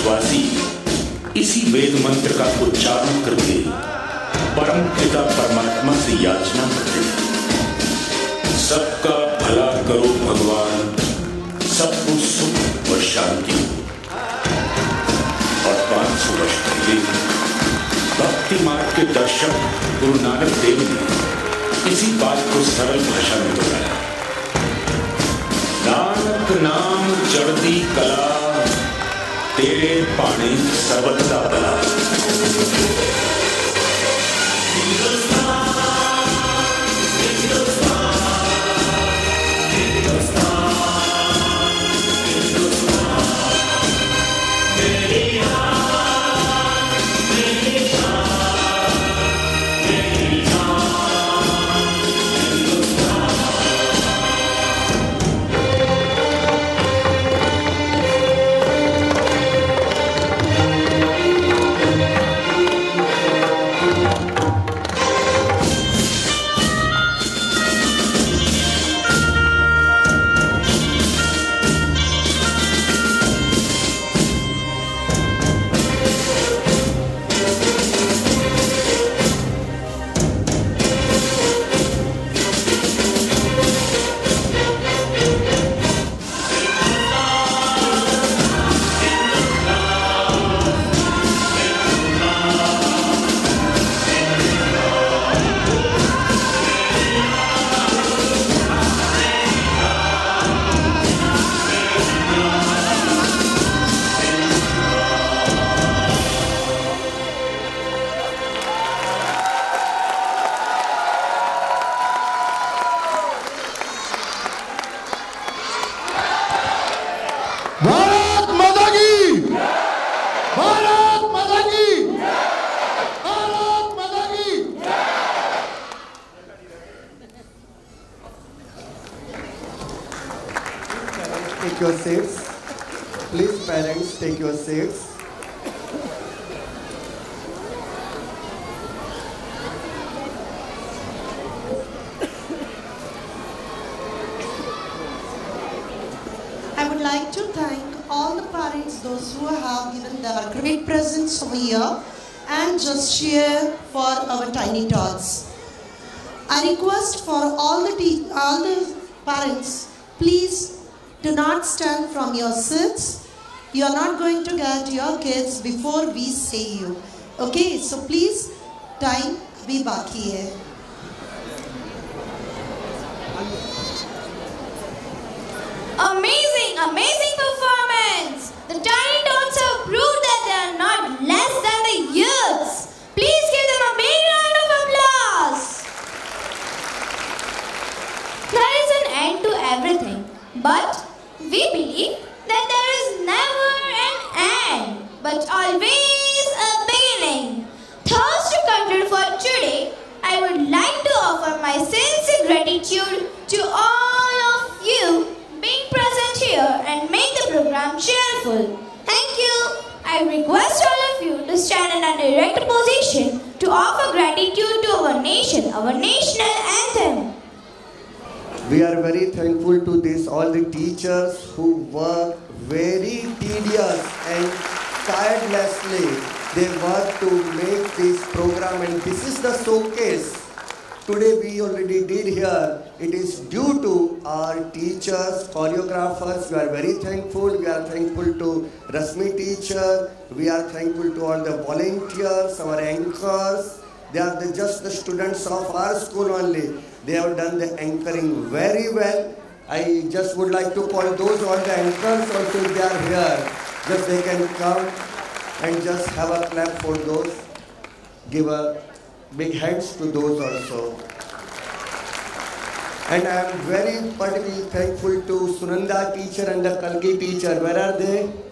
देशवासी इसी वेद मंत्र का उच्चारण करके परम पिता परमात्मा से याचना करते हैं। सबका भला करो भगवान, सबको सुख और शांति। और पाँच सौ वर्ष पहले भक्ति मार्ग के दर्शक गुरु नानक देव ने इसी बात को सरल भाषा में दोहराया। नानक नाम चढ़ती कला ਤੇਰੇ ਪਾਣੀ ਸਰਬਤ ਦਾ Take your seats. Please, parents, take your seats. I would like to thank all the parents, those who have given their great presence over here, and just cheer for our tiny tots. I request for all the all the parents, please do not stand from your seats. You are not going to get your kids before we say you. Okay, so please, time be baki hai. Amazing, amazing performance! The tiny tots have proved that they are not less than the youths. Please give them a big round of applause. There is an end to everything, but we believe that there is never an end, but always a beginning. Thus, to conclude for today, I would like to offer my sincere gratitude to all of you being present here and make the program cheerful. Thank you. I request all of you to stand in an erect position to offer gratitude to our nation, our national anthem. We are very thankful to this all the teachers who work very tedious and tirelessly. They work to make this program and this is the showcase. Today we already did here. It is due to our teachers, choreographers. We are very thankful. We are thankful to Rasmi teacher. We are thankful to all the volunteers, our anchors. They are the, just the students of our school only. They have done the anchoring very well. I just would like to call those all the anchors also if they are here. Just they can come and just have a clap for those. Give a big hands to those also. And I am very particularly thankful to Sunanda teacher and the Kalgi teacher. Where are they?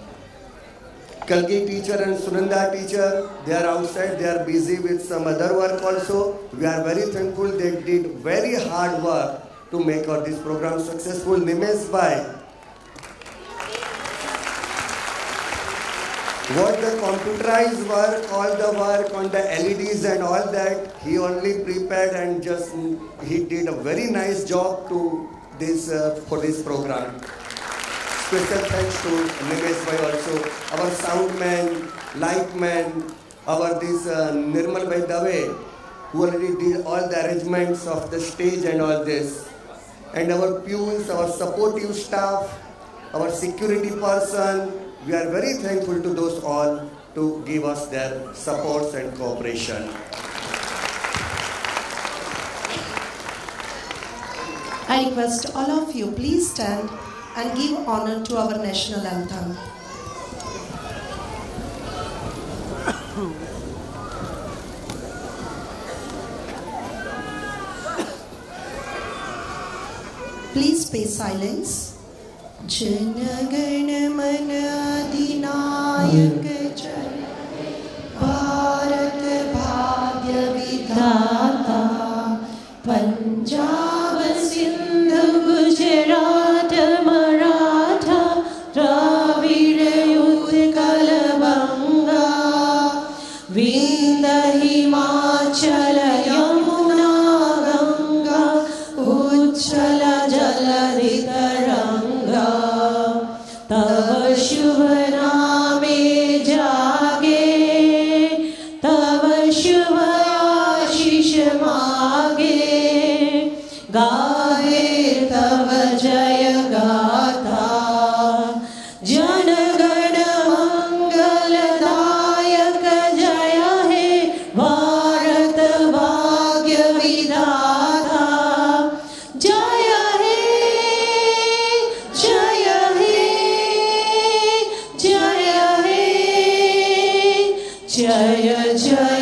Kalgi teacher and Sunanda teacher, they are outside, they are busy with some other work also. We are very thankful they did very hard work to make our this program successful. Nimesh Bhai, what the computerized work, all the work on the LEDs and all that, he only prepared and just he did a very nice job to this uh, for this program. Special thanks to Nimesh Bhai also, our sound man, light man, our this uh, Nirmal Bhai Dave, who already did all the arrangements of the stage and all this. And our peons, our supportive staff, our security person, we are very thankful to those all to give us their supports and cooperation. I request all of you please stand and give honor to our national anthem. Please pay silence. Jana Gana 切也切。